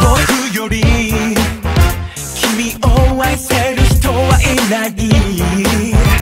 僕より君を愛せる人はいない。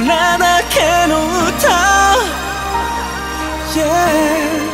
らだけの歌、yeah